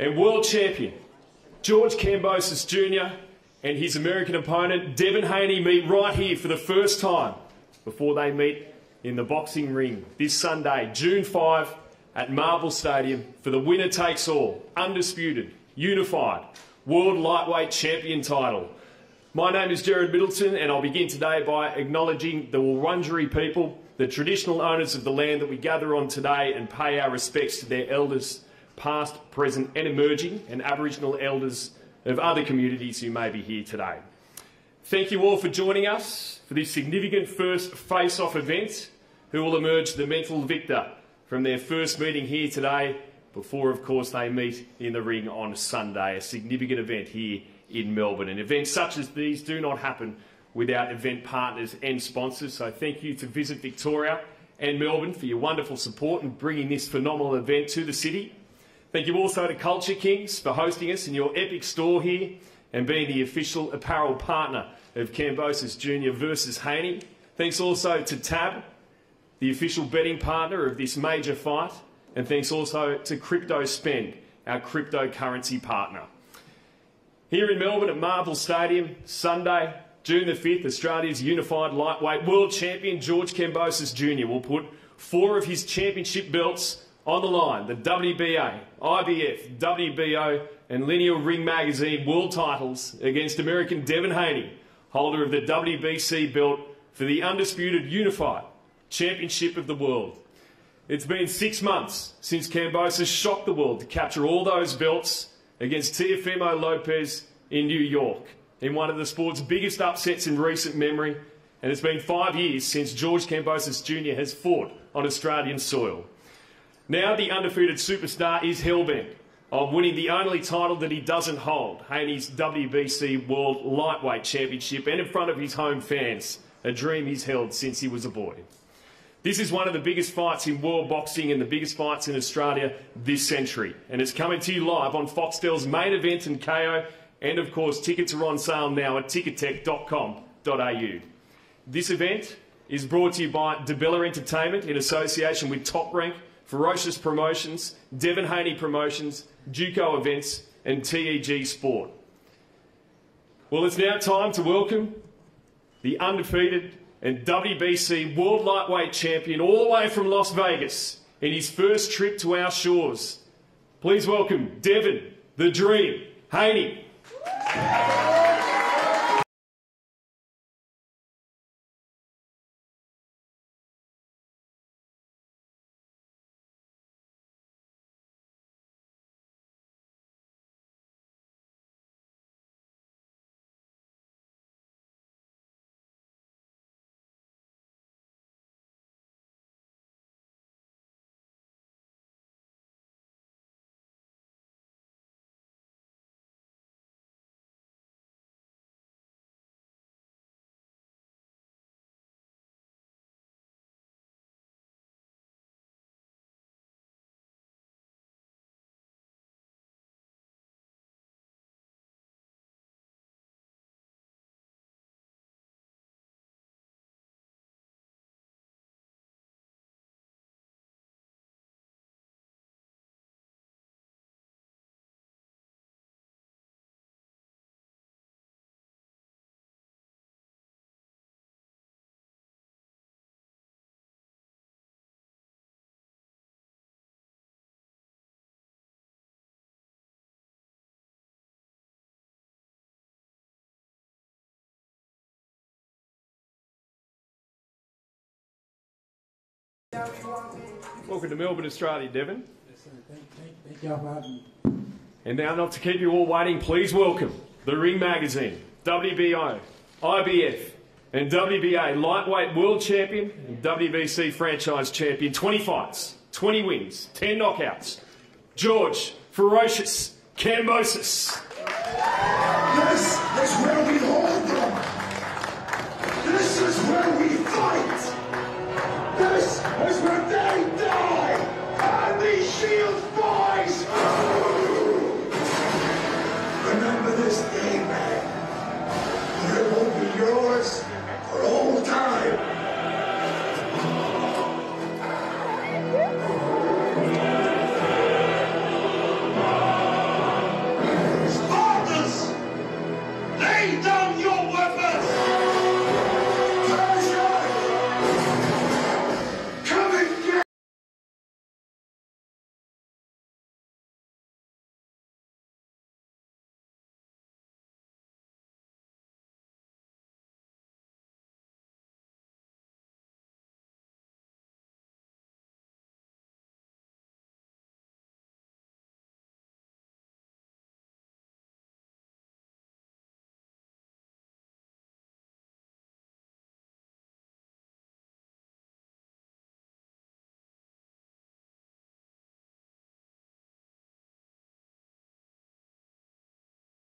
and world champion George Kambosos Jr. and his American opponent Devin Haney meet right here for the first time before they meet in the boxing ring this Sunday, June 5 at Marvel Stadium for the winner takes all, undisputed, unified, world lightweight champion title. My name is Jared Middleton and I'll begin today by acknowledging the Wurundjeri people, the traditional owners of the land that we gather on today and pay our respects to their elders, past, present and emerging, and Aboriginal elders of other communities who may be here today. Thank you all for joining us for this significant first face-off event who will emerge the mental victor from their first meeting here today before, of course, they meet in the ring on Sunday, a significant event here in Melbourne. And events such as these do not happen without event partners and sponsors. So thank you to Visit Victoria and Melbourne for your wonderful support in bringing this phenomenal event to the city. Thank you also to Culture Kings for hosting us in your epic store here and being the official apparel partner of Kambosos Jr. versus Haney. Thanks also to Tab the official betting partner of this major fight, and thanks also to Crypto Spend, our cryptocurrency partner. Here in Melbourne at Marvel Stadium, Sunday, June the 5th, Australia's unified lightweight world champion George Kambosos Jr. will put four of his championship belts on the line the WBA, IBF, WBO, and Lineal Ring Magazine world titles against American Devin Haney, holder of the WBC belt for the undisputed unified Championship of the World. It's been six months since Kambosos shocked the world to capture all those belts against Teofimo Lopez in New York in one of the sport's biggest upsets in recent memory. And it's been five years since George Kambosos Jr. has fought on Australian soil. Now the undefeated superstar is hellbent on winning the only title that he doesn't hold, Haney's WBC World Lightweight Championship, and in front of his home fans, a dream he's held since he was a boy. This is one of the biggest fights in world boxing and the biggest fights in Australia this century. And it's coming to you live on Foxtel's main event and KO, And of course, tickets are on sale now at ticketek.com.au. This event is brought to you by DiBella Entertainment in association with Top Rank, Ferocious Promotions, Devin Haney Promotions, Duco Events, and TEG Sport. Well, it's now time to welcome the undefeated and WBC World Lightweight Champion all the way from Las Vegas in his first trip to our shores. Please welcome Devin, the Dream, Haney. Welcome to Melbourne, Australia, Devin. Thank, you, Martin. And now, not to keep you all waiting, please welcome the Ring Magazine, WBO, IBF, and WBA lightweight world champion and WBC franchise champion. 20 fights, 20 wins, 10 knockouts. George Ferocious Kambosos. This is where we be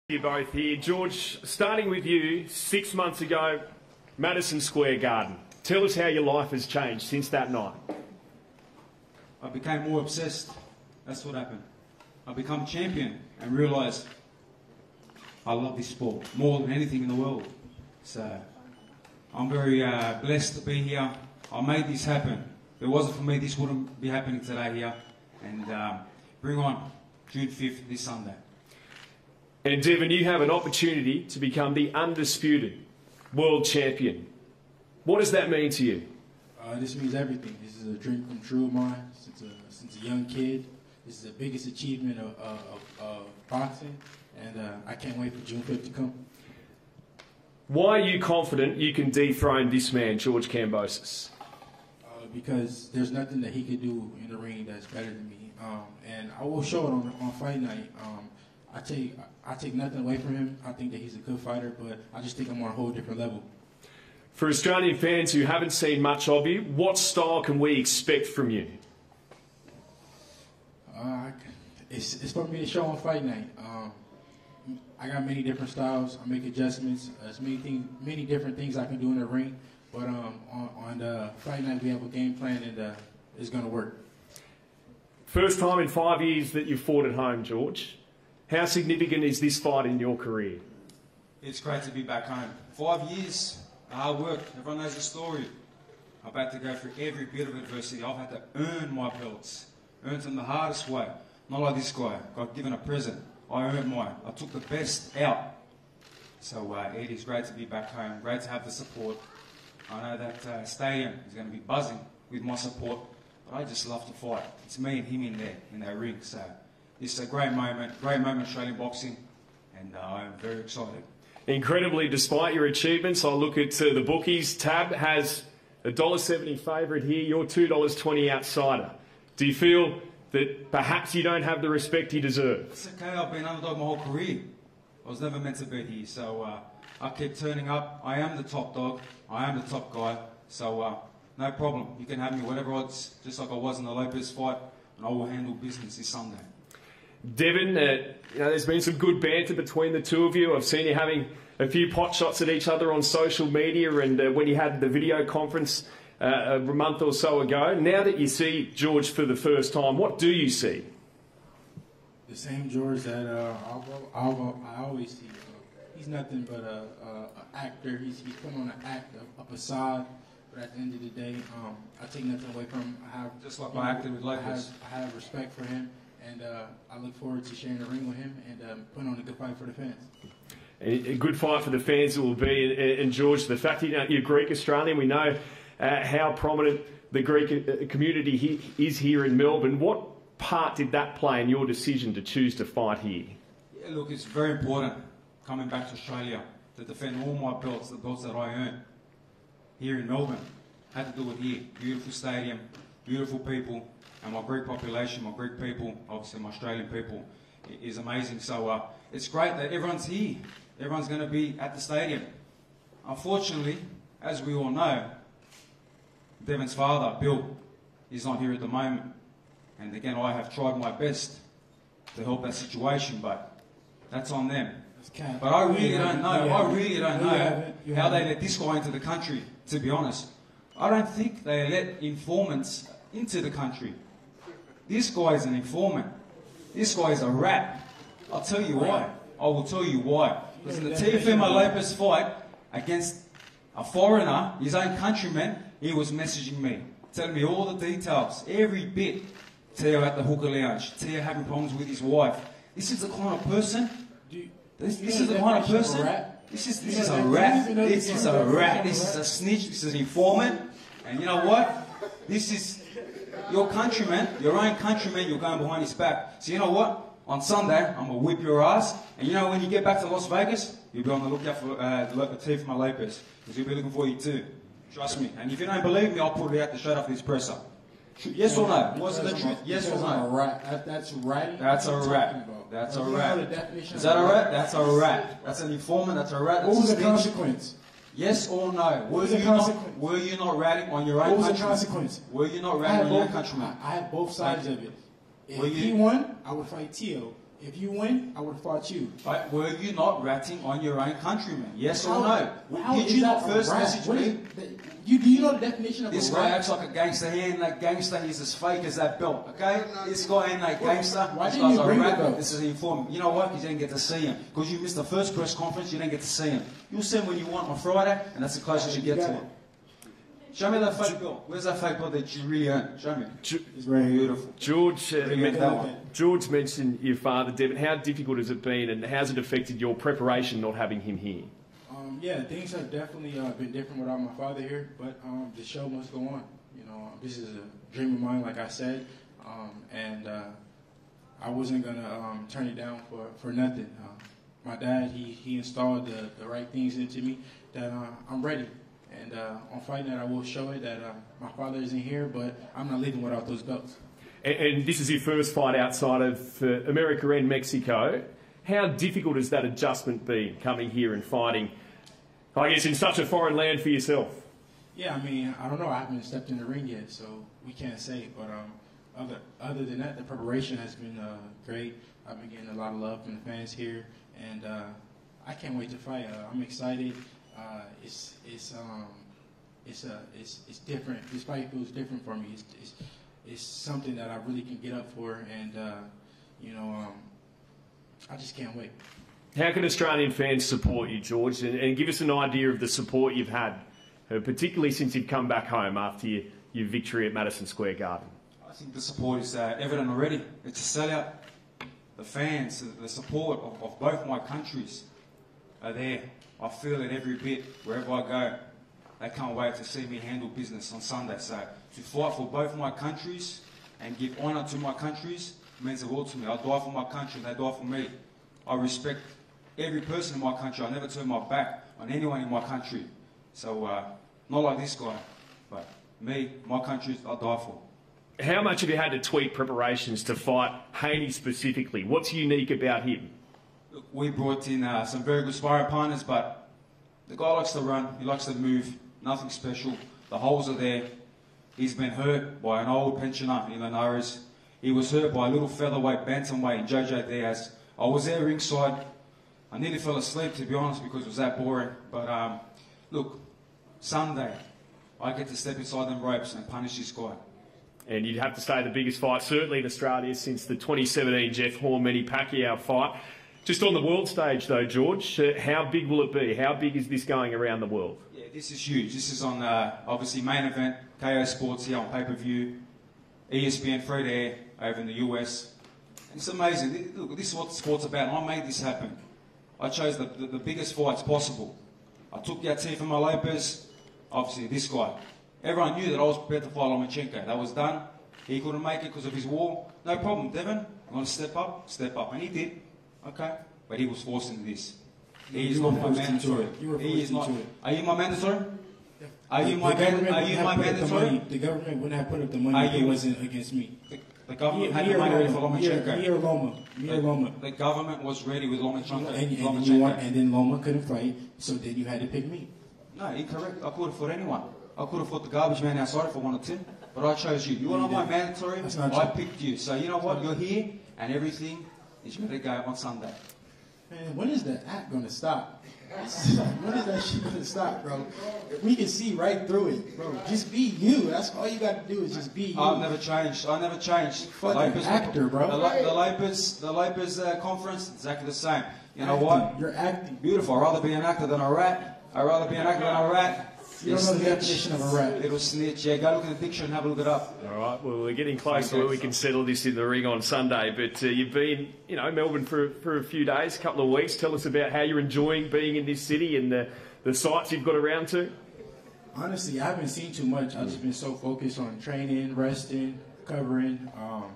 You both here. George, starting with you, six months ago, Madison Square Garden. Tell us how your life has changed since that night. I became more obsessed. That's what happened. I become champion and realised I love this sport more than anything in the world. So I'm very uh, blessed to be here. I made this happen. If it wasn't for me, this wouldn't be happening today here. And um, bring on June 5th this Sunday. And Devin, you have an opportunity to become the undisputed world champion. What does that mean to you? Uh, this means everything. This is a dream come true of mine since a, since a young kid. This is the biggest achievement of, of, of boxing, and uh, I can't wait for June 5th to come. Why are you confident you can dethrone this man, George Kambosos? Uh, because there's nothing that he could do in the ring that's better than me, um, and I will show it on, on fight night. Um, I take I take nothing away from him. I think that he's a good fighter, but I just think I'm on a whole different level. For Australian fans who haven't seen much of you, what style can we expect from you? Uh, it's, it's for me to show on fight night. Um, I got many different styles. I make adjustments. There's many things, many different things I can do in the ring. But um, on, on the fight night, we have a game plan, and uh, it's going to work. First time in five years that you fought at home, George. How significant is this fight in your career? It's great to be back home. Five years, hard work. Everyone knows the story. I've had to go through every bit of adversity. I've had to earn my belts. Earned them the hardest way. Not like this guy. Got given a present. I earned mine. I took the best out. So uh, it is great to be back home. Great to have the support. I know that uh, stadium is going to be buzzing with my support. But I just love to fight. It's me and him in there, in that ring. So it's a great moment. Great moment Australian boxing. And uh, I'm very excited. Incredibly, despite your achievements, I look at uh, the bookies. Tab has a $1.70 favourite here, you're $2.20 outsider. Do you feel that perhaps you don't have the respect you deserve? It's okay, I've been underdog my whole career. I was never meant to be here, so uh, I keep turning up. I am the top dog, I am the top guy, so uh, no problem. You can have me whatever odds, just like I was in the Lopez fight, and I will handle business this Sunday. Devin, uh, you know, there's been some good banter between the two of you. I've seen you having a few pot shots at each other on social media, and uh, when you had the video conference uh, a month or so ago. Now that you see George for the first time, what do you see? The same George that uh, I'll, I'll, I always see. Uh, he's nothing but a, a, a, actor. He's, he's put on an act, a, a facade. But at the end of the day, um, I take nothing away from him. I have Just like my acting with I. I have respect for him, and uh, I look forward to sharing the ring with him and um, putting on a good fight for the fans. A good fight for the fans it will be. And George, the fact that you know, you're Greek Australian, we know uh, how prominent the Greek uh, community he, is here in Melbourne. What part did that play in your decision to choose to fight here? Yeah, look, it's very important coming back to Australia to defend all my belts, the belts that I earned here in Melbourne. Had to do it here. Beautiful stadium, beautiful people, and my Greek population, my Greek people, obviously my Australian people, is amazing. So uh, it's great that everyone's here. Everyone's going to be at the stadium. Unfortunately, as we all know, Devin's father, Bill, is not here at the moment. And again, I have tried my best to help that situation, but that's on them. But I really don't know. I really don't know how they let this guy into the country, to be honest. I don't think they let informants into the country. This guy is an informant. This guy is a rat. I'll tell you why. I will tell you why. Because in the Teofimo Lopez fight against a foreigner, his own countryman, he was messaging me, telling me all the details, every bit. Teo at the hooker lounge, Teo having problems with his wife. This is the kind of person. This, this is the kind of person. This is this is a rat. This is a rat. This is a snitch. This is an informant. And you know what? This is your countryman, your own countryman. You're going behind his back. So you know what? On Sunday, I'm gonna whip your ass. And you know when you get back to Las Vegas, you'll be on the lookout for uh, Teofimo Lopez because he'll be looking for you too. Trust me. And if you don't believe me, I'll put it out the straight off this presser. Yes or no? It the truth? Yes or no? Rat. That, that's writing. That's a rat. That's a rat. Is that a rat? That's a rat. That's an informant. That's a rat. What was the consequence? Yes or no? Were you not? Were you not ratting on your own What was the consequence? Were you not ratting on your countrymen? I, I had both sides of it. If he won, I would fight Teo. If you win, I would have fought you. But were you not ratting on your own countrymen? Yes or no? how Did you not first message What me? is you do you know the definition of This a guy rat? acts like a gangster. He ain't that gangster. He's as fake as that belt. Okay? This guy ain't that gangster. Why this didn't guy's you a bring the rat. This is an informant. You know what? You didn't get to see him because you missed the first press conference. You didn't get to see him. You'll see him when you want on Friday, and that's the closest you get to him. Show me that fake belt. Where's that fake belt that you really earned? Show me. Ge- It's very Beautiful. George, uh, Bring back that one. George mentioned your father, Devin. How difficult has it been, and how's it affected your preparation not having him here? Um, yeah, things have definitely uh, been different without my father here, but um, the show must go on. You know, this is a dream of mine, like I said, um, and uh, I wasn't gonna um, turn it down for, for nothing. Uh, my dad, he, he installed the, the right things into me that uh, I'm ready. And uh, on Fight Night, I will show it that uh, my father isn't here, but I'm not leaving without those belts. And, and this is your first fight outside of uh, America and Mexico. How difficult has that adjustment been coming here and fighting, I guess, in such a foreign land for yourself? Yeah, I mean, I don't know. I haven't stepped in the ring yet, so we can't say. But um, other other than that, the preparation has been uh, great. I've been getting a lot of love from the fans here, and uh, I can't wait to fight. Uh, I'm excited. Uh, it's it's um, it's uh, it's it's different. This fight feels different for me. It's it's, it's something that I really can get up for, and uh, you know, um, I just can't wait. How can Australian fans support you, George, and, and give us an idea of the support you've had, uh, particularly since you've come back home after your, your victory at Madison Square Garden? I think the support is uh, evident already. It's a sellout. The fans, the, the support of, of both my countries are there. I feel it every bit wherever I go. They can't wait to see me handle business on Sunday. So to fight for both my countries and give honour to my countries means the world to me. I die for my country, they die for me. I respect every person in my country. I never turn my back on anyone in my country. So uh, not like this guy, but me, my country, I die for. How much have you had to tweak preparations to fight Haney specifically? What's unique about him? Look, we brought in uh, some very good sparring partners, but the guy likes to run, he likes to move, nothing special. The holes are there. He's been hurt by an old pensioner in the Linares. He was hurt by a little featherweight bantamweight Jojo Diaz. I was there ringside. I nearly fell asleep, to be honest, because it was that boring. But um, look, Sunday, I get to step inside them ropes and punish this guy. And you'd have to say the biggest fight, certainly in Australia, since the 2017 Jeff Horn Manny Pacquiao fight. Just on the world stage, though, George, uh, how big will it be? How big is this going around the world? Yeah, this is huge. This is on uh, obviously main event, KO Sports here on pay per view, ESPN free to air over in the US. It's amazing. Look, this is what sport's about. I made this happen. I chose the, the, the biggest fights possible. I took Teofimo Lopez, obviously this guy. Everyone knew that I was prepared to fight Lomachenko. That was done. He couldn't make it because of his war. No problem, Devin. You want to step up? Step up. And he did. Okay. But he was forced into this. He is not my forced into mandatory. it. You were He is not. Are you my mandatory? Are you The my government Are wouldn't you have my put up the mandatory? money- The government wouldn't have put up the money Are if it wasn't against me. The, the government had the money ready for or Loma. Me or- me Lomachenko. or Loma. Me or Loma. The government was ready with Lomachenko. And, and, you Lomachenko. and then Loma couldn't fight, so then you had to pick me. No, incorrect. I could have fought anyone. I could have fought the garbage man outside if I wanted to, but I chose you. You were not my mandatory. That's not I picked you. So you know what? You're here, and everything is going to go on Sunday. Man, when is the act gonna stop? when is that shit gonna stop, bro? We can see right through it, bro. Just be you. That's all you got to do is just be you. I've never changed. I never changed. Fucking actor, bro. The, the Lopez, the Lopez uh, conference, exactly the same. You know Acting. what? You're acting. Beautiful. I'd rather be an actor than a rat. I'd rather be an actor than a rat. You don't know the definition of a rat. Little snitch. Yeah, go look in the dictionary and have a look it up. All right, well, we're getting close to where we can settle this in the ring on Sunday. But uh, you've been, you know, Melbourne for, for a few days, a couple of weeks. Tell us about how you're enjoying being in this city and the, the sights you've got around to. Honestly, I haven't seen too much. I've just been so focused on training, resting, covering. Um,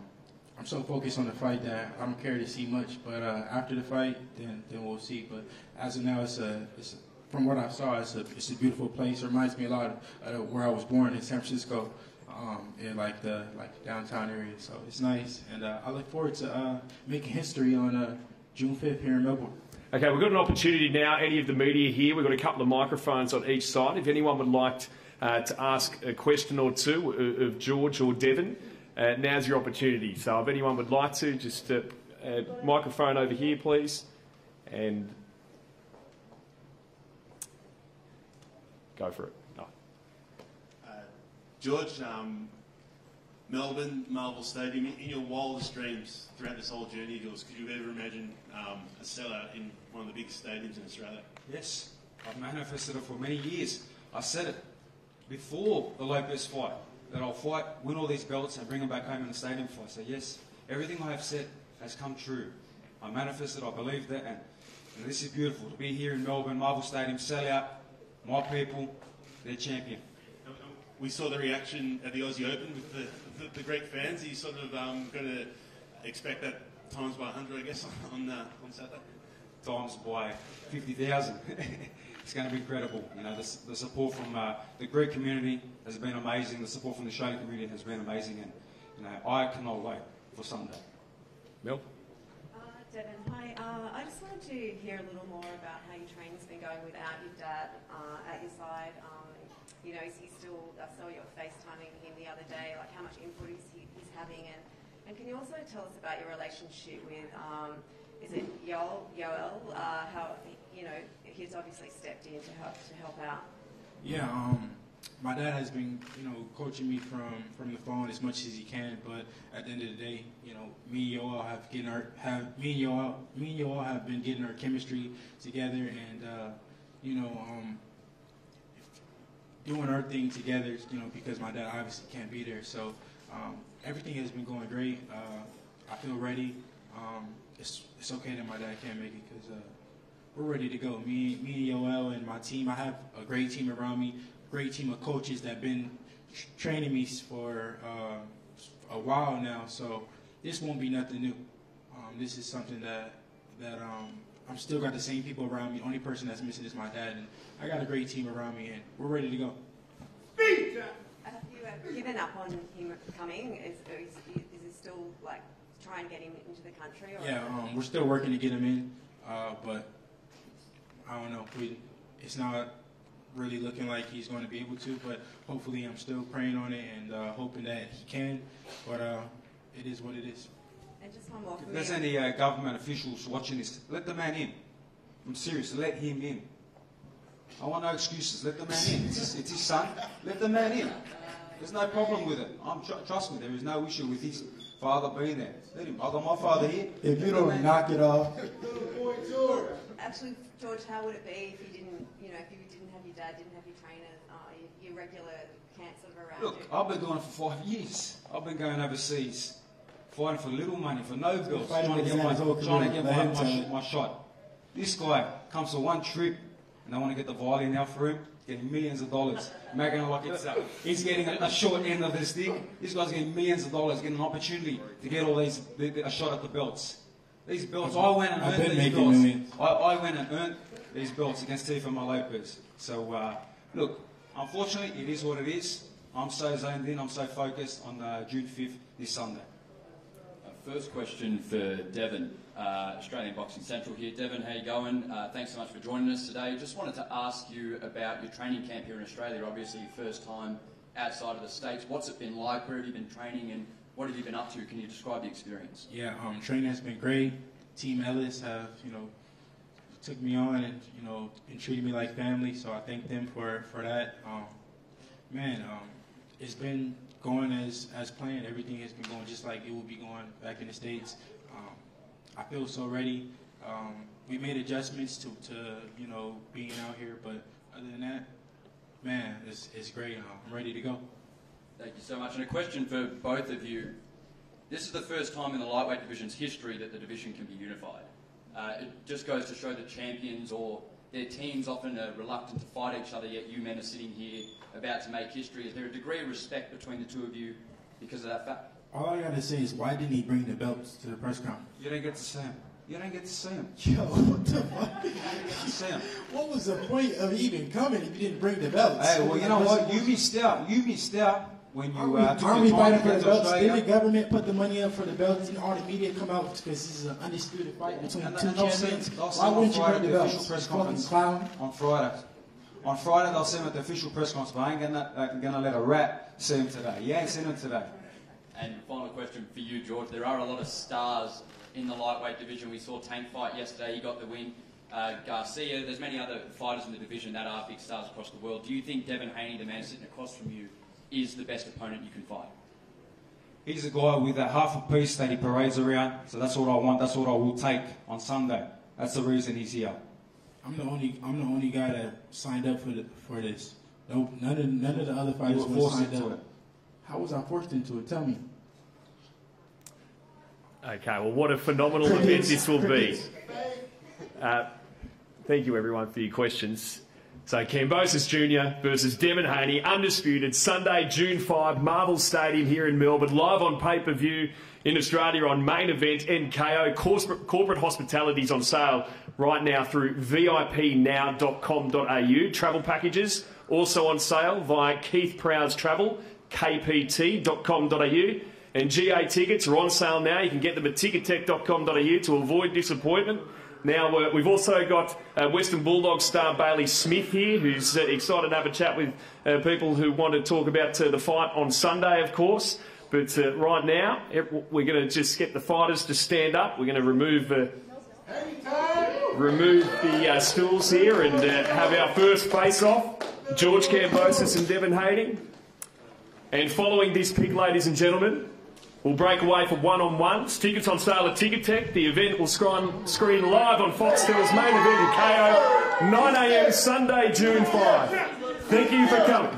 I'm so focused on the fight that I don't care to see much. But uh, after the fight, then then we'll see. But as of now, it's a, it's a from what I saw, it's a it's a beautiful place. It reminds me a lot of uh, where I was born in San Francisco, um, in like the like downtown area. So it's nice, and uh, I look forward to uh, making history on uh, June 5th here in Melbourne. Okay, we've got an opportunity now. Any of the media here, we've got a couple of microphones on each side. If anyone would like uh, to ask a question or two of, of George or Devin, uh, now's your opportunity. So if anyone would like to, just uh, uh, microphone over here, please, and go for it. Oh. George, um, Melbourne, Marvel Stadium, in your wildest dreams throughout this whole journey of yours, could you ever imagine um, a sellout in one of the biggest stadiums in Australia? Yes, I've manifested it for many years. I said it before the Lopez fight that I'll fight, win all these belts, and bring them back home in the stadium fight. So yes, everything I have said has come true. I manifested, I believe that, and, and this is beautiful to be here in Melbourne, Marvel Stadium, sell out, my people, their champion. We saw the reaction at the Aussie Open with the, the, the Greek fans. Are you sort of um, going to expect that times by 100, I guess, on, uh, on Saturday? times by 50,000. it's going to be incredible. You know, the, the support from uh, the Greek community has been amazing. The support from the Australian community has been amazing, and you know, I cannot wait for Sunday. Mel? Devin, hi. Uh, I just wanted to hear a little more about how your training's been going without your dad uh, at your side. Um, you know, is he still, I saw you FaceTiming him the other day, like how much input is he, he's having, and, and can you also tell us about your relationship with, um, is it Yoel, Yoel, uh, how, you know, he's obviously stepped in to help, to help out. Yeah, um, my dad has been, you know, coaching me from from the phone as much as he can. But at the end of the day, you know, me and Yoel have getting our have me and Yoel me and Yoel have been getting our chemistry together, and uh, you know, um, doing our thing together. You know, because my dad obviously can't be there, so um, everything has been going great. Uh, I feel ready. Um, it's it's okay that my dad can't make it because. Uh, we're ready to go. Me, me and Yoel and my team. I have a great team around me, great team of coaches that have been training me for uh, a while now. So this won't be nothing new. Um, this is something that that um, I'm still got the same people around me. The only person that's missing is my dad, and I got a great team around me, and we're ready to go. Have you uh, given up on him coming? Is, is, is he still like trying to get him into the country? Or Yeah, um, we're still working to get him in, uh, but I don't know. We, it's not really looking like he's going to be able to, but hopefully, I'm still praying on it and uh, hoping that he can. But uh, it is what it is. And just one more If there's any uh, government officials watching this, let the man in. I'm serious, let him in. I want no excuses. Let the man in. It's his, it's his son. Let the man in. There's no problem with it. I'm tr- trust me. There is no issue with his father being there. Let him. I got my father here. If you don't man knock it off, Actually, George, how would it be if you didn't, you know, if you didn't have your dad, didn't have your trainers, uh, your, your regular camp sort of around Look, you? I've been doing it for five years. I've been going overseas, fighting for little money, for no bills, fighting trying to get my, trying to get my, my, sh- my shot. This guy comes for one trip, and I want to get the violin out for him, getting millions of dollars, making it like it's, uh, he's getting a, a short end of the stick. This guy's getting millions of dollars, getting an opportunity to get all these, the, the, a shot at the belts. These belts, I went and earned these belts. millions. I, I went and earned these belts against Tifo Lopez. So, uh, look, unfortunately, it is what it is. I'm so zoned in, I'm so focused on uh, June 5th, this Sunday. Uh, First question for Devin, uh, Australian Boxing Central here. Devin, how you going? Uh, thanks so much for joining us today. Just wanted to ask you about your training camp here in Australia. Obviously, your first time outside of the states. What's it been like? Where have you been training, and what have you been up to? Can you describe the experience? Yeah, um, training has been great. Team Ellis have, you know, took me on and you know treated me like family. So I thank them for for that. Um, man, um, it's been going as as planned. Everything has been going just like it will be going back in the states. Um, I feel so ready. Um, we made adjustments to, to you know being out here, but other than that, man, it's it's great. I'm ready to go. Thank you so much. And a question for both of you. This is the first time in the lightweight division's history that the division can be unified. Uh, it just goes to show that champions or their teams often are reluctant to fight each other, yet you men are sitting here about to make history. Is there a degree of respect between the two of you because of that fact? All I gotta say is, why didn't he bring the belts to the press conference? You didn't get to see him. You didn't get to see him. yo, what the fuck? You don't get to see him. What was the point of even coming if you didn't bring the belts? Hey, well, you know what? You missed out. You missed out when Aren't you we, uh, aren't your we time fighting for the to belts? Didn't the government put the money up for the belts? Didn't all the media come out because this is an undisputed fight between And- two and they'll champions? send- they'll Why send wouldn't you bring the the belts? official press conference. clown. on Friday. On Friday, they'll send him at the official press conference, but I ain't gonna, uh, gonna let a rat see him today. You ain't seen him today. And final question for you, George. There are a lot of stars in the lightweight division. We saw Tank fight yesterday, he got the win. Uh, Garcia, there's many other fighters in the division that are big stars across the world. Do you think Devin Haney, the man sitting across from you, is the best opponent you can fight? He's a guy with a half a piece that he parades around, so that's what I want, that's what I will take on Sunday. That's the reason he's here. I'm the only I'm the only guy that signed up for the, for this. No, none of none of the other fighters were were forced signed into up. it. How was I forced into it? Tell me. Okay, well, what a phenomenal event this will be. Uh, thank you, everyone, for your questions. So, Kambosos Jr. versus Devin Haney, undisputed, Sunday, June 5, Marvel Stadium here in Melbourne, live on pay per view in Australia on main event NKO. Corporate, corporate hospitalities on sale right now through vipnow.com.au. Travel packages also on sale via Keith Prowse Travel, kpt.com.au. And GA tickets are on sale now. You can get them at ticketek.com.au to avoid disappointment. Now, uh, we've also got uh, Western Bulldogs star Bailey Smith here, who's uh, excited to have a chat with uh, people who want to talk about uh, the fight on Sunday, of course. But uh, right now, we're going to just get the fighters to stand up. We're going to remove, remove the stools here and have our first face-off. George Kambosos and Devin Haney. And following this pick, ladies and gentlemen, we'll break away for one-on-ones. Tickets on sale at Ticketek. The event will screen, screen live on Fox Foxtel's main event in KO, 9am Sunday, June 5. Thank you for coming.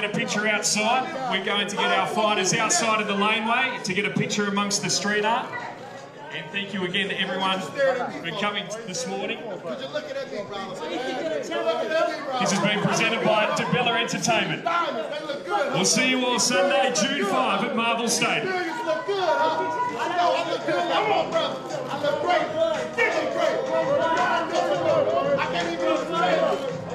get a picture outside, we're going to get our fighters outside of the laneway to get a picture amongst the street art. And thank you again to everyone for coming this morning. This has been presented by DiBella Entertainment. We'll see you all Sunday, June 5 at Marvel Stadium. I can't even.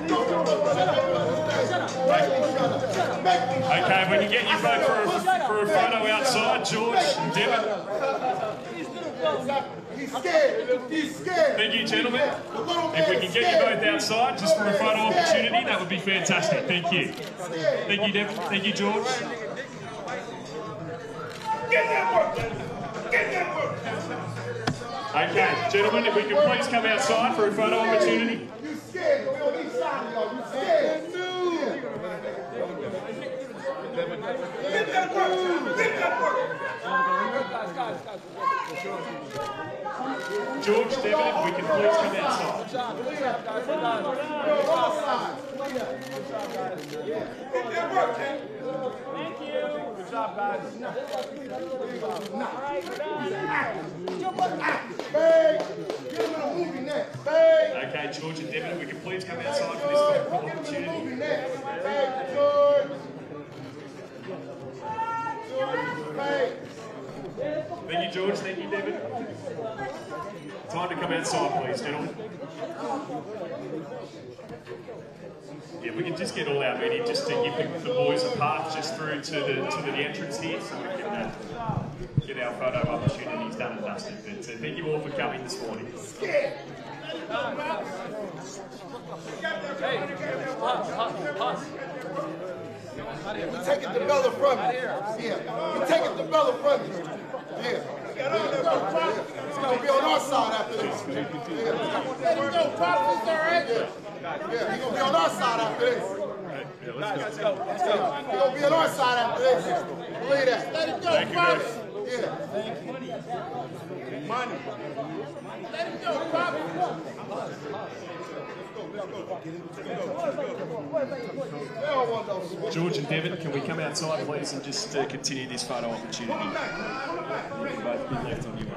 Okay, when you get your vote for a, for a photo outside, George and Devin, He's scared. He's scared. thank you, gentlemen. If we can get you both outside just for a photo opportunity, that would be fantastic. Thank you. Thank you, Devin. Thank you, George. Get that work. Get that work. Okay, gentlemen, if we can please come outside for a photo opportunity. You scared. We're on each side of y'all. You scared. Get that work. Get that work. George, Devin, if we can please come outside. Bang. Get him in a movie next. Okay, George and Devin, if we can please come outside for this a opportunity. Bang. George. George. Thank you, George. Thank you, David. Time to come outside, please, gentlemen. Yeah, we can just get all our media just to give the, boys a path just through to the to the entrance here, so we can uh, get our photo opportunities done and dusted. But uh, thank you all for coming this morning. We taking the Bella from you. Yeah. We taking the Bella from you. Yeah. Yeah. It's gonna be on our side after this. Yeah. Let go. Yeah. Yeah. He gonna be on our side after this. Let's go. Let's go. He gonna be on our side after this. Believe that. Let him go, Pop. Yeah. Money. Let him go, Pop. George and Devin, can we come outside, please, and just uh, continue this photo opportunity? You can both be left on your.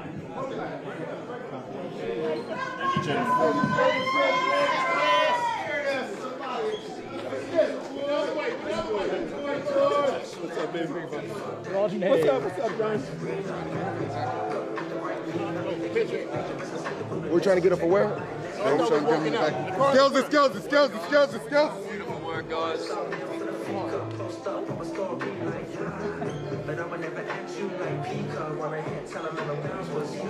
Thank you, gentlemen. What's up, big What's up, what's up? We're trying to get up for where? I'm trying to get me back. Skills skills skills skills skills. Beautiful work, guys. But I would never ask you like while I hit tell him the girls was here.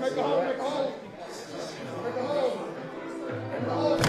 Make a hole, make a hole. Make a hole. Make a hole.